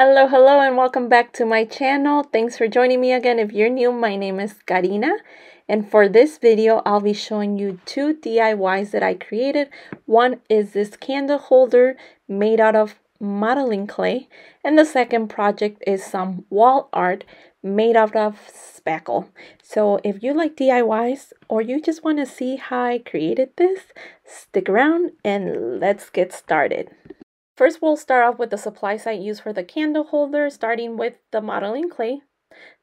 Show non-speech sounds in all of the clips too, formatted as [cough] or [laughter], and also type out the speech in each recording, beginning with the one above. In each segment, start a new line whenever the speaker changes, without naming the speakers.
Hello, hello, and welcome back to my channel. Thanks for joining me again. If you're new, my name is Karina. And for this video, I'll be showing you two DIYs that I created. One is this candle holder made out of modeling clay. And the second project is some wall art made out of spackle. So if you like DIYs or you just want to see how I created this, stick around and let's get started. First, we'll start off with the supplies I use for the candle holder, starting with the modeling clay,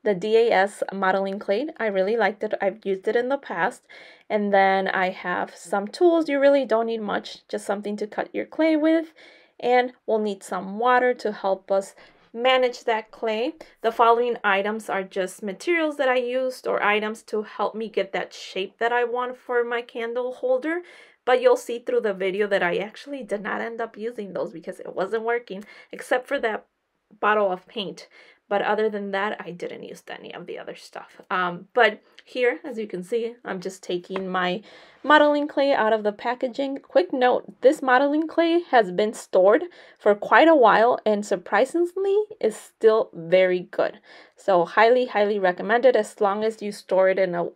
the DAS modeling clay. I really liked it. I've used it in the past. And then I have some tools. You really don't need much, just something to cut your clay with. And we'll need some water to help us manage that clay. The following items are just materials that I used or items to help me get that shape that I want for my candle holder. But you'll see through the video that I actually did not end up using those because it wasn't working except for that bottle of paint. But other than that, I didn't use any of the other stuff. Um, but here, as you can see, I'm just taking my modeling clay out of the packaging. Quick note, this modeling clay has been stored for quite a while and surprisingly is still very good. So highly, highly recommended as long as you store it in a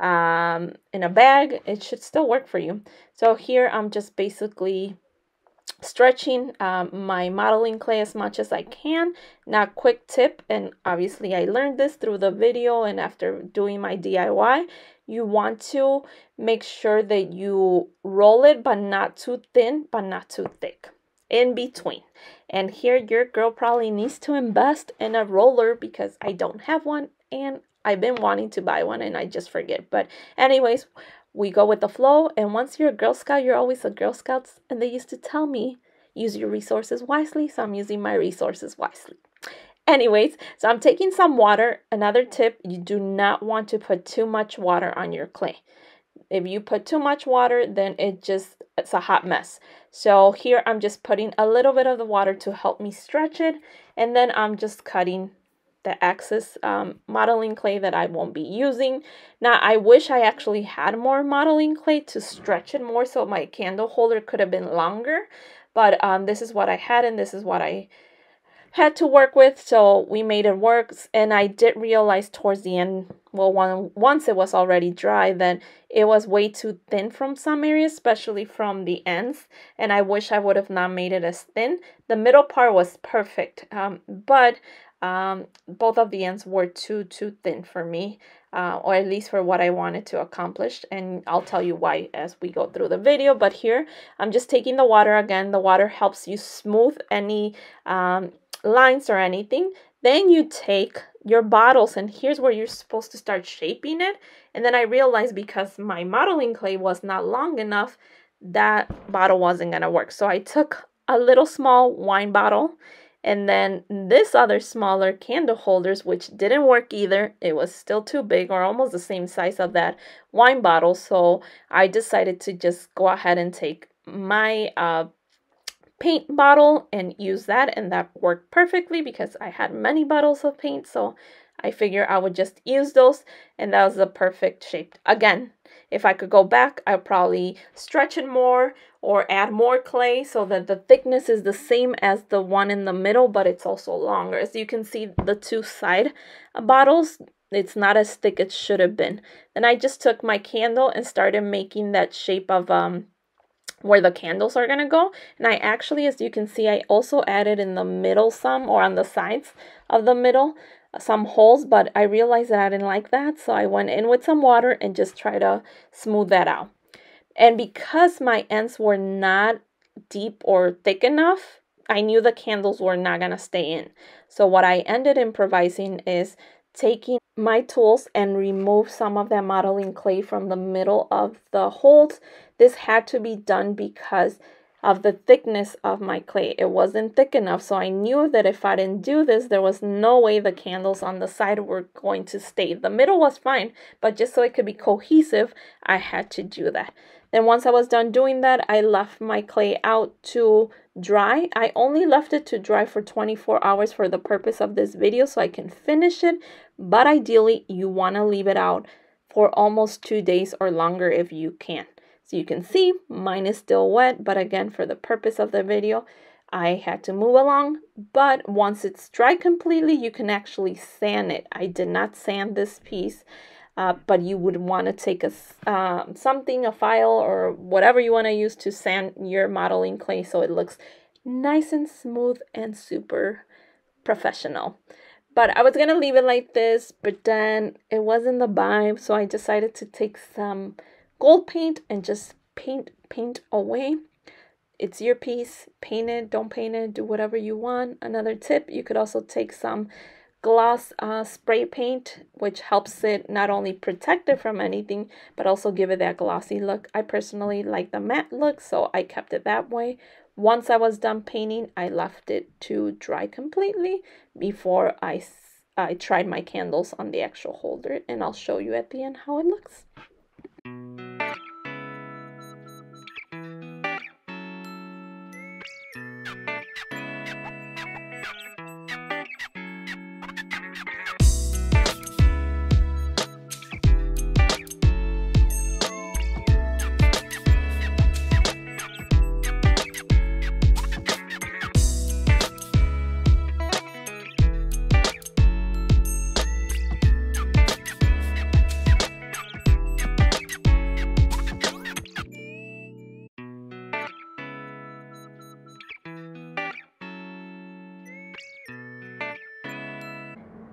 um, in a bag, it should still work for you. So here I'm just basically stretching um, my modeling clay as much as I can. Now, quick tip, and obviously I learned this through the video and after doing my DIY, you want to make sure that you roll it, but not too thin, but not too thick. In between. And here your girl probably needs to invest in a roller because I don't have one and I've been wanting to buy one and I just forget. But anyways, we go with the flow. And once you're a Girl Scout, you're always a Girl Scout. And they used to tell me, use your resources wisely. So I'm using my resources wisely. Anyways, so I'm taking some water. Another tip, you do not want to put too much water on your clay. If you put too much water, then it just, it's a hot mess. So here I'm just putting a little bit of the water to help me stretch it. And then I'm just cutting the Axis um, modeling clay that I won't be using. Now, I wish I actually had more modeling clay to stretch it more so my candle holder could have been longer. But um, this is what I had and this is what I had to work with. So we made it work. And I did realize towards the end, well, one, once it was already dry, then it was way too thin from some areas, especially from the ends. And I wish I would have not made it as thin. The middle part was perfect. Um, but um, both of the ends were too too thin for me uh, or at least for what I wanted to accomplish and I'll tell you why as we go through the video but here I'm just taking the water again. The water helps you smooth any um, lines or anything. Then you take your bottles and here's where you're supposed to start shaping it. And then I realized because my modeling clay was not long enough that bottle wasn't gonna work. So I took a little small wine bottle and then this other smaller candle holders, which didn't work either. It was still too big or almost the same size of that wine bottle. So I decided to just go ahead and take my uh, paint bottle and use that. And that worked perfectly because I had many bottles of paint. So I figured I would just use those. And that was the perfect shape. Again, if I could go back, I'd probably stretch it more or add more clay so that the thickness is the same as the one in the middle, but it's also longer. As you can see, the two side bottles, it's not as thick as should have been. Then I just took my candle and started making that shape of um where the candles are gonna go. And I actually, as you can see, I also added in the middle some or on the sides of the middle some holes, but I realized that I didn't like that. So I went in with some water and just try to smooth that out. And because my ends were not deep or thick enough, I knew the candles were not going to stay in. So what I ended improvising is taking my tools and remove some of that modeling clay from the middle of the holes. This had to be done because of the thickness of my clay. It wasn't thick enough, so I knew that if I didn't do this, there was no way the candles on the side were going to stay. The middle was fine, but just so it could be cohesive, I had to do that. Then once I was done doing that, I left my clay out to dry. I only left it to dry for 24 hours for the purpose of this video so I can finish it, but ideally you want to leave it out for almost two days or longer if you can. So you can see mine is still wet, but again, for the purpose of the video, I had to move along, but once it's dry completely, you can actually sand it. I did not sand this piece, uh, but you would want to take a um, something, a file, or whatever you want to use to sand your modeling clay so it looks nice and smooth and super professional. But I was going to leave it like this, but then it wasn't the vibe, so I decided to take some gold paint and just paint paint away. It's your piece paint it don't paint it do whatever you want. Another tip you could also take some gloss uh, spray paint which helps it not only protect it from anything but also give it that glossy look. I personally like the matte look so i kept it that way. Once i was done painting i left it to dry completely before i i tried my candles on the actual holder and i'll show you at the end how it looks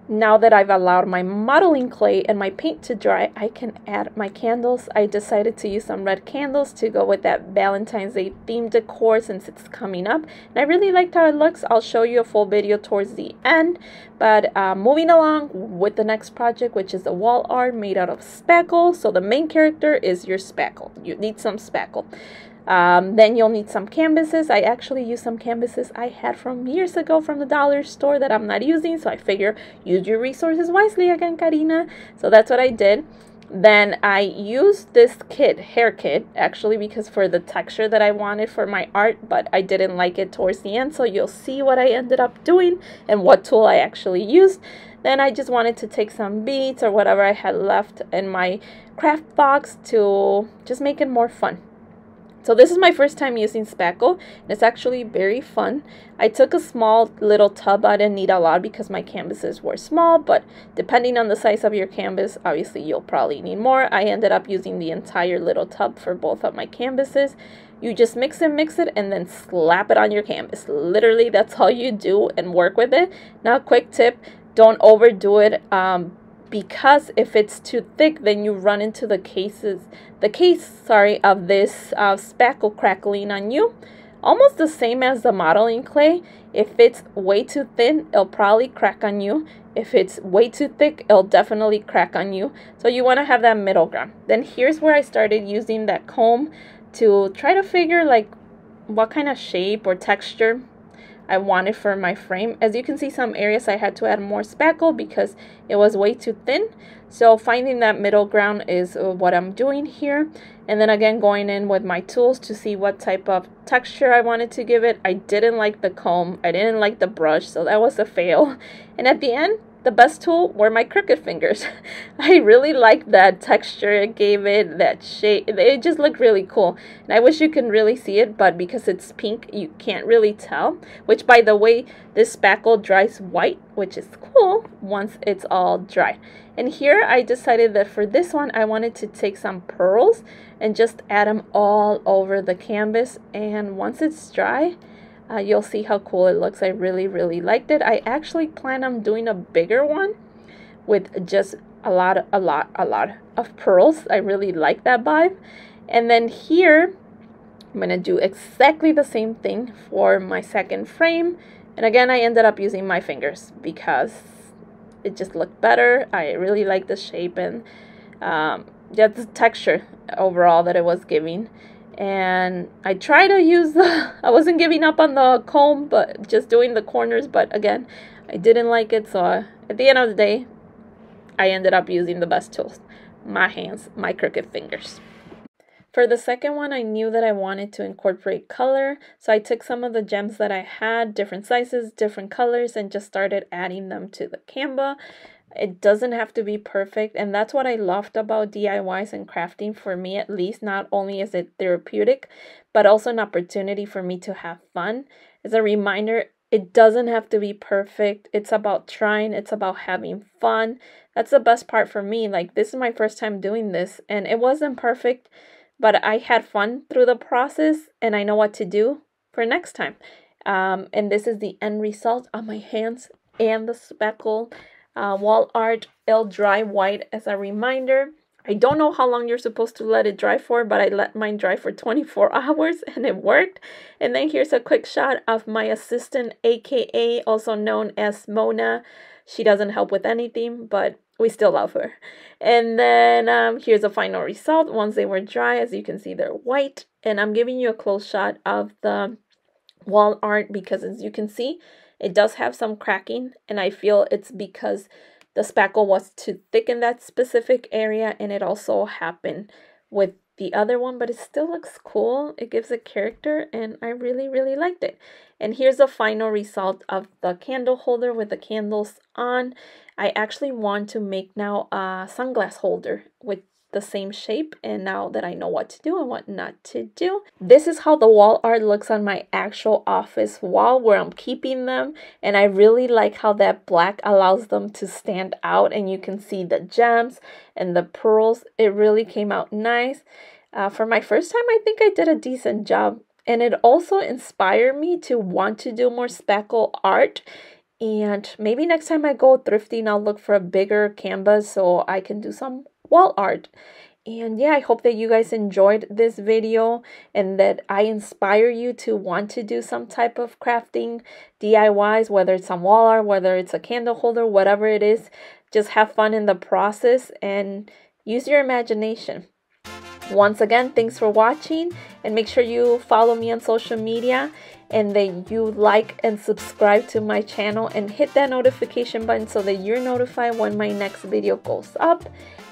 Now that I've allowed my modeling clay and my paint to dry, I can add my candles. I decided to use some red candles to go with that Valentine's Day theme decor since it's coming up. And I really liked how it looks. I'll show you a full video towards the end. But uh, moving along with the next project, which is the wall art made out of spackle. So the main character is your spackle. You need some spackle. Um, then you'll need some canvases. I actually use some canvases I had from years ago from the dollar store that I'm not using. So I figure use your resources wisely again, Karina. So that's what I did. Then I used this kit, hair kit, actually because for the texture that I wanted for my art, but I didn't like it towards the end. So you'll see what I ended up doing and what tool I actually used. Then I just wanted to take some beads or whatever I had left in my craft box to just make it more fun. So this is my first time using spackle. And it's actually very fun. I took a small little tub. I didn't need a lot because my canvases were small, but depending on the size of your canvas, obviously you'll probably need more. I ended up using the entire little tub for both of my canvases. You just mix and mix it and then slap it on your canvas. Literally, that's [laughs] all you do and work with it. Now, quick tip, don't overdo it. Um, because if it's too thick then you run into the cases the case sorry of this uh, spackle crackling on you. Almost the same as the modeling clay. If it's way too thin it'll probably crack on you. If it's way too thick it'll definitely crack on you. So you want to have that middle ground. Then here's where I started using that comb to try to figure like what kind of shape or texture I wanted for my frame. As you can see, some areas I had to add more spackle because it was way too thin. So finding that middle ground is uh, what I'm doing here. And then again, going in with my tools to see what type of texture I wanted to give it. I didn't like the comb. I didn't like the brush, so that was a fail. [laughs] And at the end, the best tool were my crooked fingers. [laughs] I really liked that texture it gave it, that shape. It just looked really cool. And I wish you can really see it, but because it's pink, you can't really tell. Which, by the way, this spackle dries white, which is cool once it's all dry. And here I decided that for this one, I wanted to take some pearls and just add them all over the canvas. And once it's dry, uh, you'll see how cool it looks. I really, really liked it. I actually plan on doing a bigger one with just a lot, a lot, a lot of pearls. I really like that vibe. And then here, I'm going to do exactly the same thing for my second frame. And again, I ended up using my fingers because it just looked better. I really like the shape and um, just the texture overall that it was giving and I try to use the [laughs] I wasn't giving up on the comb but just doing the corners but again I didn't like it so at the end of the day I ended up using the best tools my hands my crooked fingers for the second one, I knew that I wanted to incorporate color, so I took some of the gems that I had, different sizes, different colors, and just started adding them to the Canva. It doesn't have to be perfect. And that's what I loved about DIYs and crafting for me, at least. Not only is it therapeutic, but also an opportunity for me to have fun. As a reminder, it doesn't have to be perfect. It's about trying, it's about having fun. That's the best part for me. Like, this is my first time doing this, and it wasn't perfect, but I had fun through the process, and I know what to do for next time. Um, and this is the end result on my hands and the speckle uh, wall art. It'll dry white as a reminder. I don't know how long you're supposed to let it dry for, but I let mine dry for [laughs] 24 hours and it worked. And then here's a quick shot of my assistant, aka also known as Mona. She doesn't help with anything, but we still love her. And then um, here's a final result. Once they were dry, as you can see, they're white. And I'm giving you a close shot of the wall art because as you can see, it does have some cracking. And I feel it's because the spackle was too thick in that specific area and it also happened with the other one but it still looks cool it gives a character and i really really liked it and here's the final result of the candle holder with the candles on i actually want to make now a sunglass holder with the same shape and now that I know what to do and what not to do. This is how the wall art looks on my actual office wall where I'm keeping them and I really like how that black allows them to stand out and you can see the gems and the pearls. It really came out nice. Uh, for my first time, I think I did a decent job and it also inspired me to want to do more speckle art and maybe next time I go thrifting, I'll look for a bigger canvas so I can do some wall art. And yeah, I hope that you guys enjoyed this video and that I inspire you to want to do some type of crafting DIYs, whether it's some wall art, whether it's a candle holder, whatever it is. Just have fun in the process and use your imagination. Once again, thanks for watching and make sure you follow me on social media and that you like and subscribe to my channel and hit that notification button so that you're notified when my next video goes up.